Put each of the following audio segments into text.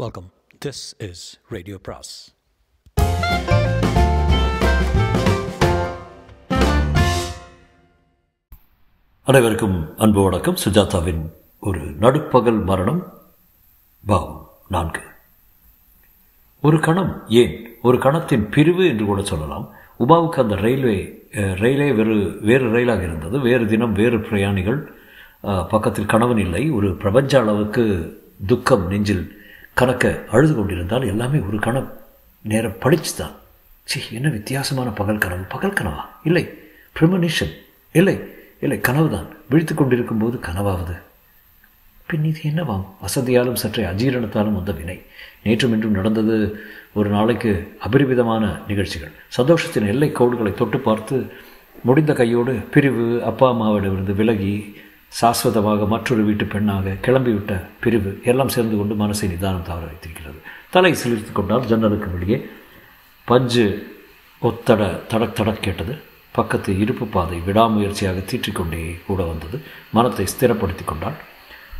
Welcome this is radio பிராஸ் அனைவருக்கும் அன்பு வணக்கம். சுஜாதாவின் ஒரு நடுப்பகல் மரணம் பாவம் நான்கு. ஒரு கணம் ஏன்? ஒரு கணத்தின் பிரிவு என்று கூட சொல்லலாம். உமாவுக்கு அந்த ரயில்வே ரயிலே வேறு வேறு ரயிலாக இருந்தது. வேறு தினம் வேறு பிரயாணிகள் பக்கத்தில் கணவன் இல்லை. ஒரு பிரபஞ்ச அளவுக்கு துக்கம் நெஞ்சில் கணக்க அழுது கொண்டிருந்தால் எல்லாமே ஒரு கணம் நேரம் படிச்சு தான் சி என்ன வித்தியாசமான பகல் கனவு. பகல் கனவா? இல்லை. ப்ரிமனிஷன் இல்லை. இல்லை கனவுதான். விழித்து கொண்டிருக்கும் போது கனவாவது. பின் இது என்னவாம் வசதியாலும் சற்றே அஜீரணத்தாலும் வந்த வினை. நேற்றும் இன்றும் நடந்தது ஒரு நாளைக்கு அபரிவிதமான நிகழ்ச்சிகள். சந்தோஷத்தின் எல்லை கோடுகளை தொட்டு பார்த்து முடிந்த கையோடு பிரிவு அப்பா அம்மாவிடமிருந்து விலகி சாஸ்வதமாக மற்றொரு வீட்டு பெண்ணாக கிளம்பிவிட்ட பிரிவு எல்லாம் சேர்ந்து கொண்டு மனசை நிதானம் தவற வைத்திருக்கிறது. தலை சிலிர்த்து கொண்டால் ஜன்னலுக்கு வெளியே பஞ்சு ஒத்தட தடக் தடக் கேட்டது. பக்கத்து இருப்பு பாதை விடாமுயற்சியாக தீற்றிக்கொண்டே கூட வந்தது. மனத்தை ஸ்திரப்படுத்தி கொண்டான்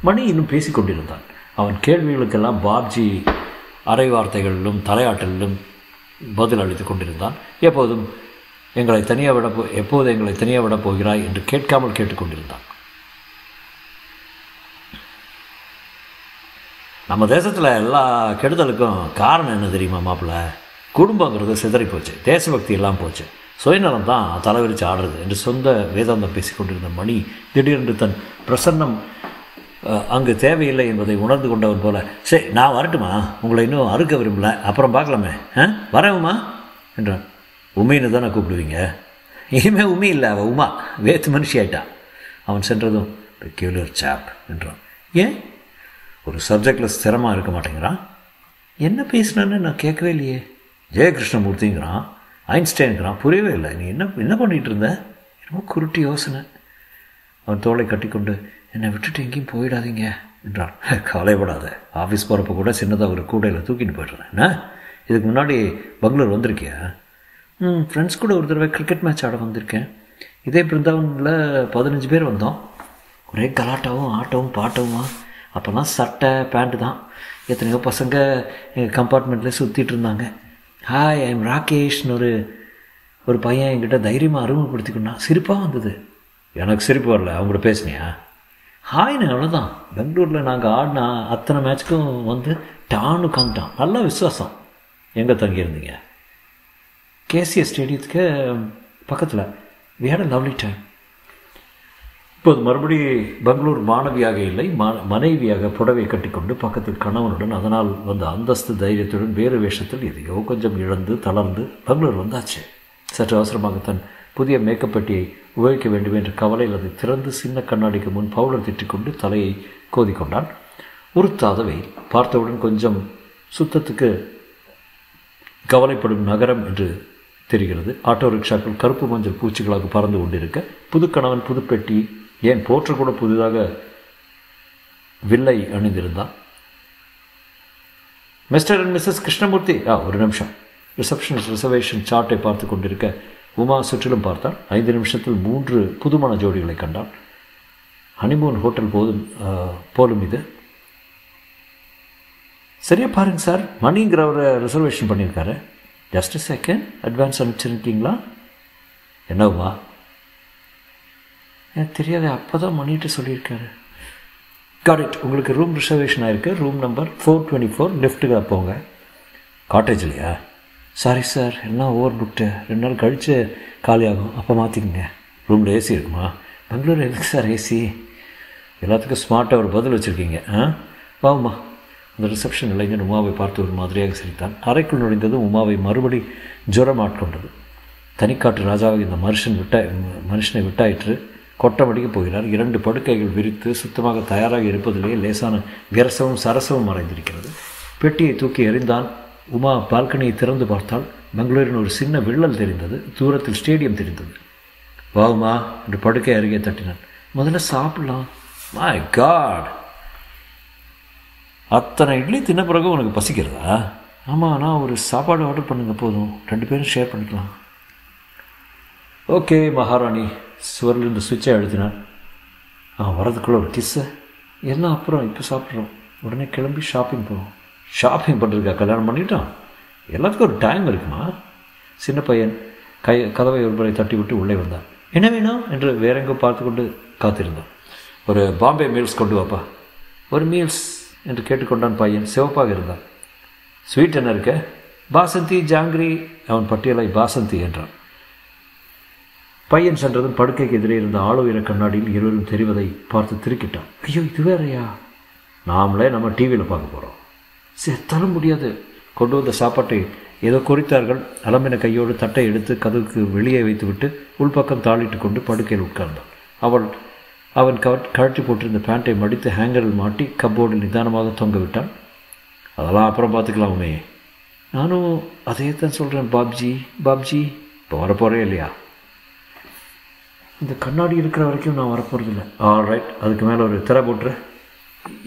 மணி இன்னும் பேசிக் கொண்டிருந்தான். அவன் கேள்விகளுக்கெல்லாம் பாப்ஜி அரை வார்த்தைகளிலும் தலையாட்டலிலும் பதில் அளித்துக் கொண்டிருந்தான். எப்போதும் எங்களை தனியாக விட எப்போது எங்களை தனியாக விட போகிறாய்? என்று கேட்காமல் கேட்டுக்கொண்டிருந்தான் நம்ம தேசத்தில் எல்லா கெடுதலுக்கும் காரணம் என்ன தெரியுமா மாப்பிள்ள? குடும்பங்கிறது சிதறி போச்சு தேசபக்தி எல்லாம் போச்சு. சுயநலம் தான் தலைவிரிச்சு ஆடுறது என்று சொந்த வேதாந்தம் பேசிக்கொண்டிருந்த மணி திடீரென்று தன் பிரசன்னம் அங்கு தேவையில்லை என்பதை உணர்ந்து கொண்டவன் போல சரி நான் வரட்டுமா? உங்களை இன்னும் அறுக்க விரும்பல. அப்புறம் பார்க்கலாமே. ஆ வரேம்மா என்றான். உமைன்னு தானே கூப்பிடுவீங்க? இனிமே உமி இல்லை அவள் உமா. வேத்து மனுஷி ஆயிட்டான் அவன் சென்றதும் பெக்யூலர் சாப் என்றான். ஏன்? ஒரு சப்ஜெக்டில் ஸ்திரமாக இருக்க மாட்டேங்கிறான். என்ன பேசினான்னு நான் கேட்கவே இல்லையே. ஜெயகிருஷ்ணமூர்த்திங்கிறான் ஐன்ஸ்டைன்கிறான் புரியவே இல்லை. நீ என்ன என்ன பண்ணிகிட்டு இருந்த என்னமோ குருட்டு யோசனை. அவன் தோலை கட்டிக்கொண்டு என்னை விட்டுட்டு எங்கேயும் போயிடாதீங்க என்றான். கவலைப்படாத. ஆஃபீஸ் போகிறப்ப கூட சின்னதாக ஒரு கூடையில் தூக்கிட்டு போய்டுறேன். என்ன? இதுக்கு முன்னாடி பெங்களூர் வந்திருக்கியா? ம் ஃப்ரெண்ட்ஸ் கூட ஒரு தடவை கிரிக்கெட் மேட்ச் ஆட வந்திருக்கேன். இதே பிருந்தாவனில் பதினஞ்சு பேர் வந்தோம். ஒரே கலாட்டாவும் ஆட்டவும் பாட்டவுமா? அப்போல்லாம் சட்டை பேண்ட்டு தான். எத்தனையோ பசங்க எங்கள் கம்பார்ட்மெண்ட்டில் சுற்றிட்டு இருந்தாங்க. ஹாய் ஐம் ராகேஷ்னு ஒரு ஒரு பையன் என்கிட்ட தைரியமாக அறிமுகப்படுத்திக்கொண்டான். சிரிப்பாக வந்தது. எனக்கு சிரிப்பு வரல. அவங்க கூட பேசினியா? ஹாய்னு அவ்வளோதான் பெங்களூரில் நாங்கள் ஆடின அத்தனை மேட்ச்க்கும் வந்து டான்னு உட்காந்துட்டான் நல்ல விசுவாசம். எங்கே தங்கியிருந்தீங்க? கேசிஎஸ் ஸ்டேடியத்துக்கு பக்கத்தில். We had a lovely time இப்போது மறுபடி பெங்களூர் மாணவியாக இல்லை மனைவியாக புடவை கட்டிக்கொண்டு பக்கத்தில் கணவனுடன் அதனால் வந்த அந்தஸ்து தைரியத்துடன் வேறு வேஷத்தில் எதையோ கொஞ்சம் இழந்து தளர்ந்து பெங்களூர் வந்தாச்சு. சற்று அவசரமாக தன் புதிய மேக்கப் பெட்டியை உபயோகிக்க வேண்டும் என்ற கவலையில் அதை திறந்து சின்ன கண்ணாடிக்கு முன் பவுடர் திட்டிக்கொண்டு தலையை கோதிக்கொண்டான். உறுத்தாத வெயில் பார்த்தவுடன் கொஞ்சம் சுத்தத்துக்கு கவலைப்படும் நகரம் என்று தெரிகிறது. ஆட்டோ ரிக்ஷாக்கள் கருப்பு மஞ்சள் பூச்சிகளாக பறந்து கொண்டிருக்க புது கணவன் புதுப்பெட்டி ஏன் போற்று கூட புதிதாக வில்லை அணிந்திருந்தான் மிஸ்டர் அண்ட் மிஸ்ஸஸ் கிருஷ்ணமூர்த்தி ஆ ஒரு நிமிஷம். ரிசப்ஷன் ரிசர்வேஷன் சார்ட்டை பார்த்து கொண்டிருக்க உமா சுற்றிலும் பார்த்தான் ஐந்து நிமிஷத்தில் மூன்று புதுமண ஜோடிகளை கண்டான். ஹனிமூன் ஹோட்டல் போதும் போலும் இது. சரியா பாருங்க சார் மணிங்கிறவரை ரிசர்வேஷன் பண்ணியிருக்காரு. ஜஸ்ட் செகண்ட் அட்வான்ஸ் அனுப்பிச்சிருக்கீங்களா? என்னவுமா எனக்கு தெரியாது அப்போ தான் மணிட்டு சொல்லியிருக்காரு. காட் இட் உங்களுக்கு ரூம் ரிசர்வேஷன் ஆயிருக்கு. Room number four twenty four லிஃப்ட்டுக்கு போங்க. காட்டேஜ் இல்லையா? சாரி சார் எல்லாம் ஓவர் புக்டு ரெண்டு நாள் கழித்து காலியாகும் அப்போ மாற்றிக்கங்க ரூமில் ஏசி இருக்குமா? பெங்களூர் எதுக்கு சார் ஏசி எல்லாத்துக்கும் ஸ்மார்ட்டாக ஒரு பதில் வச்சுருக்கீங்க. ஆ? வாங்கம்மா அந்த ரிசப்ஷன் இளைஞன் உமாவை பார்த்து ஒரு மாதிரியாக சிரித்தான். அறைக்குள் நுழைந்ததும் உமாவை மறுபடி ஜுரம் ஆட்கொண்டது. தனிக்காட்டு ராஜாவை இந்த மனுஷன் விட்டா மனுஷனை விட்டாயிற்று. கொட்டபடிக்கு போகிறார். இரண்டு படுக்கைகள் விரித்து சுத்தமாக தயாராக இருப்பதிலேயே லேசான விரசவும் சரசவும் மறைந்திருக்கிறது. பெட்டியை தூக்கி எறிந்தான். உமா பால்கனியை திறந்து பார்த்தால் பெங்களூரின் ஒரு சின்ன விள்ளல் தெரிந்தது. தூரத்தில் ஸ்டேடியம் தெரிந்தது. வாவுமா என்று படுக்கை அருகே தட்டினான். முதல்ல சாப்பிடலாம். மை காட் அத்தனை இட்லி தின்ன பிறகு உனக்கு பசிக்கிறதா? ஆமாம் நான் ஒரு சாப்பாடு ஆர்டர் பண்ணுங்க போதும். ரெண்டு பேரும் ஷேர் பண்ணிக்கலாம். ஓகே மகாராணி. சுவரிலிருந்து சுவிட்சை அழுத்தினார் அவன் வரதுக்குள்ளே ஒரு கிஸ்ஸு எல்லாம் அப்புறம் இப்போ சாப்பிட்றோம். உடனே கிளம்பி ஷாப்பிங் போவோம். ஷாப்பிங் பண்ணுறதுக்கா கல்யாணம் பண்ணிட்டான்? எல்லாத்துக்கும் ஒரு டைம் இருக்குமா? சின்ன பையன் கை கதவை ஒருமுறை தட்டி விட்டு உள்ளே வந்தான். என்ன வேணும்? என்று வேற எங்கோ பார்த்து கொண்டு காத்திருந்தான். ஒரு பாம்பே மீல்ஸ் கொண்டு வாப்பா. ஒரு மீல்ஸ் என்று கேட்டுக்கொண்டான் பையன். சிவப்பாக இருந்தான். ஸ்வீட் என்ன இருக்க? பாசந்தி ஜாங்கிரி. அவன் பட்டியலை பாசந்தி என்றான். பையன் சென்றதும் படுக்கைக்கு எதிரே இருந்த ஆளுயர கண்ணாடியில் இருவரும் தெரிவதை பார்த்து திருக்கிட்டான். ஐயோ இது வேறையா? நாமளே நம்ம டிவியில் பார்க்க போகிறோம் செத்தாலும் முடியாது. கொண்டு வந்த சாப்பாட்டை ஏதோ குறித்தார்கள். அலம்பின கையோடு தட்டை எடுத்து கதவுக்கு வெளியே வைத்துவிட்டு உள்பக்கம் தாளிட்டு கொண்டு படுக்கையில் உட்கார்ந்தான். அவள் அவன் கழட்டி போட்டிருந்த பேண்ட்டை மடித்து ஹேங்கரில் மாட்டி கப்போர்டில் நிதானமாக தொங்க விட்டான். அதெல்லாம் அப்புறம் பார்த்துக்கலாமே நானும் அதே தான் சொல்கிறேன் பாப்ஜி பாப்ஜி. இப்போ வரப்போகிறே இல்லையா? இந்த கண்ணாடி இருக்கிற வரைக்கும் நான் வரப்போகிறதில்ல ஆல் ரைட் அதுக்கு மேலே ஒரு திரை போட்டுறேன்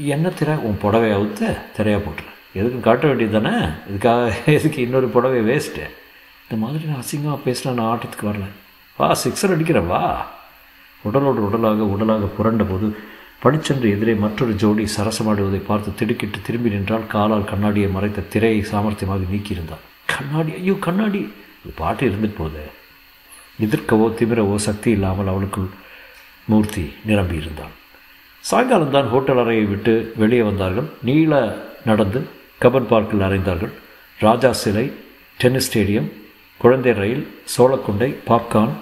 என்ன திரை? உன் புடவையை அவுத்த திரையாக போட்டுறேன் எதுக்கும் காட்ட வேண்டியது தானே இதுக்காக எதுக்கு இன்னொரு புடவை வேஸ்ட்டு இந்த மாதிரி நான் அசிங்கமாக பேசலாம் நான் ஆட்டத்துக்கு வரல. வா சிக்ஸர் அடிக்கிறேன் வா. உடலோடு உடலாக உடலாக புரண்ட போது பளிச்சென்று எதிரே மற்றொரு ஜோடி சரசமாடுவதை பார்த்து திடுக்கிட்டு திரும்பி நின்றால் காலால் கண்ணாடியை மறைத்த திரையை சாமர்த்தியமாக நீக்கியிருந்தான். கண்ணாடி? ஐயோ கண்ணாடி. இது பாட்டு இருந்துட்டு போகுது. எதிர்க்கவோ திமிரவோ சக்தி இல்லாமல் அவளுக்குள் மூர்த்தி நிரம்பி இருந்தாள் ஹோட்டல் அறையை விட்டு வெளியே வந்தார்கள். நீள நடந்து கபன் பார்க்கில் அறைந்தார்கள். ராஜா சிலை டென்னிஸ் ஸ்டேடியம் குழந்தை ரயில் சோளக்குண்டை பாப்கார்ன்.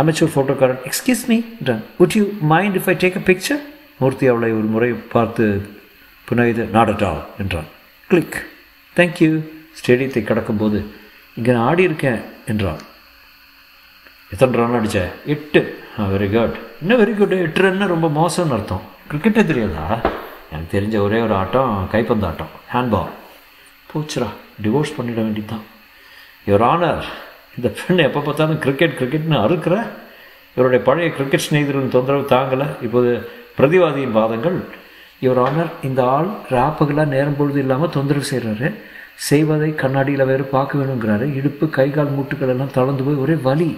அமெச்சூர் ஃபோட்டோக்காரன் எக்ஸ்கியூஸ் மீ என்றான். Would you mind if I take a picture Murthy அவளை ஒரு முறை பார்த்து புனைது நாடட்டா என்றான். கிளிக் தேங்க்யூ ஸ்டேடியத்தை கடக்கும்போது இங்கே நான் ஆடி இருக்கேன் என்றான். எத்தனை ரன் அடித்த எட்டு. ஆ வெரி குட் இன்னும் வெரி குட் எட்டு ரன்னு ரொம்ப மோசம்னு அர்த்தம். கிரிக்கெட்டே தெரியாதா? எனக்கு தெரிஞ்ச ஒரே ஒரு ஆட்டம் கைப்பந்து ஆட்டம். ஹேண்ட்பால் போச்சுரா டிவோர்ஸ் பண்ணிட வேண்டியதுதான். யுவர் ஆனர் இந்த பெண் எப்போ பார்த்தாலும் கிரிக்கெட் கிரிக்கெட்னு அறுக்கிற. இவருடைய பழைய கிரிக்கெட் ஸ்நேகிதர்களின் தொந்தரவு தாங்கலை. இப்போது பிரதிவாதியின் வாதங்கள். இவர் ஆனர் இந்த ஆள் ராப்பகலாக நேரம் பொழுது இல்லாமல் தொந்தரவு செய்கிறாரு செய்வதை கண்ணாடியில் வேறு பார்க்க வேணுங்கிறாரு இடுப்பு கை கால் மூட்டுகள் எல்லாம் தளர்ந்து போய் ஒரே வலி.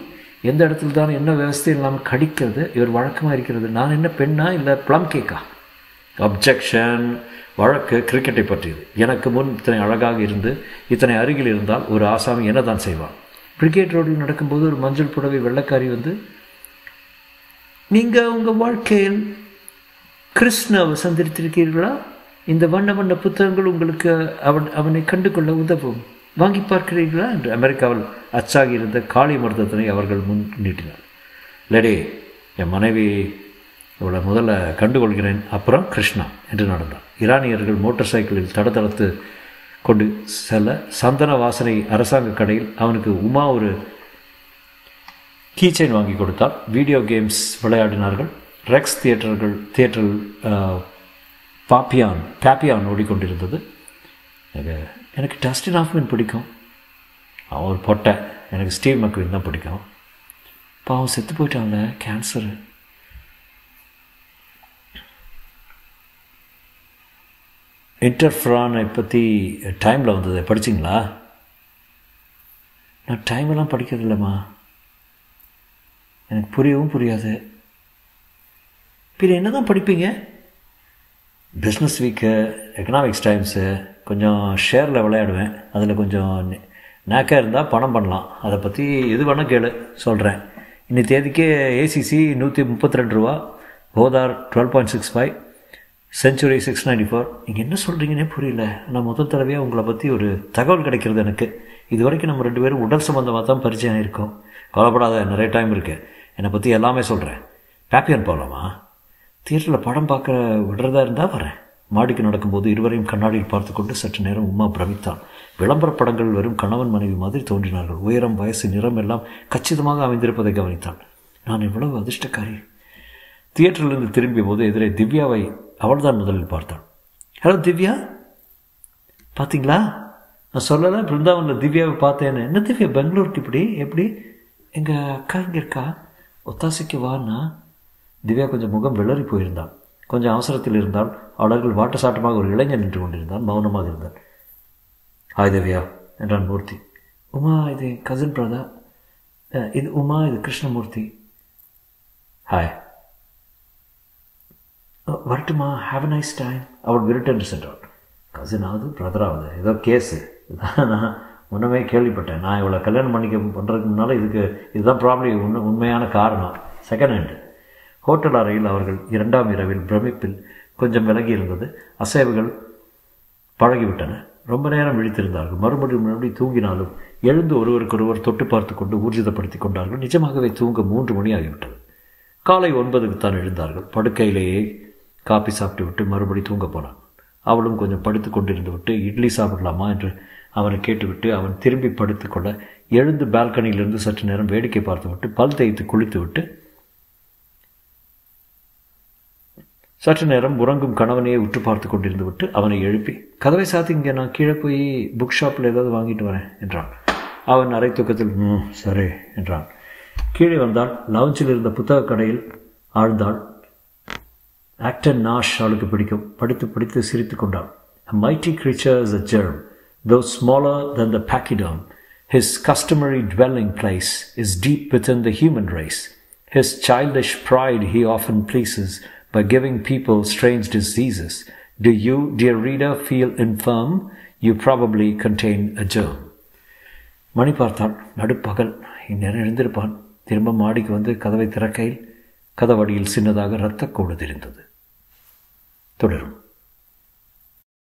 எந்த இடத்துல தான் என்ன விவசாயம் இல்லாமல் கடிக்கிறது இவர் வழக்கமாக இருக்கிறது. நான் என்ன பெண்ணா இல்லை ப்ளம் கேக்கா அப்ஜெக்ஷன் வழக்கு கிரிக்கெட்டை பற்றியது. எனக்கு முன் இத்தனை அழகாக இருந்து இத்தனை அருகில் இருந்தால் ஒரு ஆசாமி என்ன தான் செய்வான்? கிரிக்கெட் ரோடில் நடக்கும்போது ஒரு மஞ்சள் புடவை வெள்ளக்காரி வந்து நீங்கள் உங்கள் வாழ்க்கையில் கிருஷ்ணாவை சந்தித்திருக்கிறீர்களா இந்த வண்ண வண்ண புத்தகங்கள் உங்களுக்கு அவன் அவனை கண்டுகொள்ள உதவும். வாங்கி பார்க்கிறீர்களா என்று அமெரிக்காவில் அச்சாகி இருந்த காளி மருத்துவத்தினை அவர்கள் முன் நீட்டினார். லேடி என் மனைவி இவளை முதல்ல கண்டுகொள்கிறேன். அப்புறம் கிருஷ்ணா என்று நடந்தார். ஈரானியர்கள் மோட்டார் சைக்கிளில் தடுத்தடுத்து கொண்டு செல்ல சந்தன வாசனை அரசாங்க கடையில் அவனுக்கு உமா ஒரு கீச்சைன் வாங்கி கொடுத்தால் வீடியோ கேம்ஸ் விளையாடினார்கள். ரெக்ஸ் தியேட்டர்கள் தியேட்டரில் பாப்பியான் பேப்பியான் ஓடிக்கொண்டிருந்தது. எனக்கு எனக்கு டஸ்டின் ஆஃப்மன் பிடிக்கும். அவன் ஒரு பொட்டை. எனக்கு ஸ்டீவ் மக்வின் தான் பிடிக்கும். பாவம் செத்து போயிட்டான்ல கேன்சரு இன்டர்ஃப்ரானை பற்றி டைமில் வந்தது படிச்சிங்களா? நான் டைமெல்லாம் படிக்கிறது இல்லைம்மா எனக்கு புரியவும் புரியாது. பின்ன என்ன தான் படிப்பீங்க? பிஸ்னஸ் வீக்கு எக்கனாமிக்ஸ் டைம்ஸு கொஞ்சம் ஷேரில் விளையாடுவேன் அதில் கொஞ்சம் நேக்காக இருந்தால் பணம் பண்ணலாம். அதை பற்றி எது வேணால் கேளு சொல்கிறேன் இன்னி தேதிக்கு ஏசிசி நூற்றி முப்பத்தி ரெண்டு ரூபா Poddar twelve point six five century six ninety four நீங்கள் என்ன சொல்கிறீங்கன்னே புரியல. நான் முதல் தடவையாக உங்களை பற்றி ஒரு தகவல் கிடைக்கிறது எனக்கு. இது வரைக்கும் நம்ம ரெண்டு பேரும் உடல் சம்மந்தமாக தான் பரிச்சயம் இருக்கும் கவலைப்படாத நிறைய டைம் இருக்குது என்னை பற்றி எல்லாமே சொல்கிறேன் பேப்பியன் போகலாமா தியேட்டரில் படம் பார்க்க விடுறதா இருந்தால் வரேன். மாடிக்கு நடக்கும்போது இருவரையும் கண்ணாடியில் பார்த்து கொண்டு சற்று நேரம் உமா பிரமித்தான். விளம்பர படங்கள் வெறும் கணவன் மனைவி மாதிரி தோன்றினார்கள். உயரம் வயசு நிறம் எல்லாம் கச்சிதமாக அமைந்திருப்பதை கவனித்தான். நான் இவ்வளவு அதிர்ஷ்டக்காரி. தியேட்டரிலிருந்து திரும்பிய போது எதிரே திவ்யாவை அவள்தான் முதலில் பார்த்தாள். ஹலோ திவ்யா? பார்த்தீங்களா நான் சொல்லலை பிருந்தாவனில் திவ்யாவை பார்த்தேன்னு. என்ன திவ்யா பெங்களூருக்கு இப்படி? எப்படி? எங்கள் அக்கா இங்கே இருக்கா? ஒத்தாசைக்கு வான்னா? திவ்யா கொஞ்சம் முகம் விளறி போயிருந்தாள். கொஞ்சம் அவசரத்தில் இருந்தால் அவளர்கள் வாட்ட சாட்டமாக ஒரு இளைஞன் நின்று கொண்டிருந்தான். மௌனமாக இருந்தான் ஹாய் திவ்யா என்றான் மூர்த்தி. உமா இது கசின் பிரதா இது உமா இது கிருஷ்ணமூர்த்தி. ஹாய் வரட்டுமா? ஹாவ் அ நைஸ் டைம் அவள் விருட்டென்று சென்றாள். கசினாவது பிரதராவது ஏதோ கேஸு இதான் நான் முன்னமே கேள்விப்பட்டேன். நான் இவ்வளோ கல்யாணம் பண்ணிக்க பண்ணுறதுக்கு முன்னால் இதுக்கு இதுதான் ப்ராப்ளம் உண்மை உண்மையான காரணம். செகண்ட் ஹேண்டு ஹோட்டல் அறையில் அவர்கள் இரண்டாம் இரவில் பிரமிப்பில் கொஞ்சம் விலகி இருந்தது அசைவுகள் பழகிவிட்டன. ரொம்ப நேரம் விழித்திருந்தார்கள். மறுபடியும் மறுபடியும் தூங்கினாலும் எழுந்து ஒருவருக்கொருவர் தொட்டு பார்த்து கொண்டு ஊர்ஜிதப்படுத்தி கொண்டார்கள். நிஜமாகவே தூங்க மூன்று மணி ஆகிவிட்டது. காலை ஒன்பதுக்கு தான் எழுந்தார்கள். படுக்கையிலேயே காப்பி சாப்பிட்டு விட்டு மறுபடி தூங்க போனான். அவளும் கொஞ்சம் படுத்து கொண்டிருந்து விட்டு இட்லி சாப்பிடலாமா? என்று அவனை கேட்டுவிட்டு அவன் திரும்பி படுத்துக்கொள்ள எழுந்து பால்கனியிலிருந்து சற்று நேரம் வேடிக்கை பார்த்துவிட்டு பல் தேய்த்து குளித்து விட்டு சற்று நேரம் உறங்கும் கணவனையே உற்று பார்த்து கொண்டிருந்து விட்டு அவனை எழுப்பி கதவை சாத்தி இங்கே நான் கீழே போய் புக் ஷாப்பில் ஏதாவது வாங்கிட்டு வரேன் என்றான். அவன் அரை தூக்கத்தில் ம் சரி என்றான். கீழே வந்தால் லவுஞ்சில் இருந்த புத்தக கடையில் ஆழ்ந்தாள். ஆக்டர் நாஷ் அவளுக்கு பிடிக்கும். படித்து படித்து சிரித்து கொண்டாள். மைட்டி கிரீச்சர்ஸ் அ is தோ smaller though the than the pachyderm. His customary dwelling place deep deep the human rice race. His childish pride often often by giving people strange diseases. Do you, dear reader, feel infirm? You probably contain a germ. மணி பார்த்தாள் நடுப்பகல் இந்நேரம் எழுந்திருப்பான் திரும்ப மாடிக்கு வந்து கதவை திறக்கையில் கதவடியில் சின்னதாக இரத்தக்கோடு தெரிந்தது தொடரும்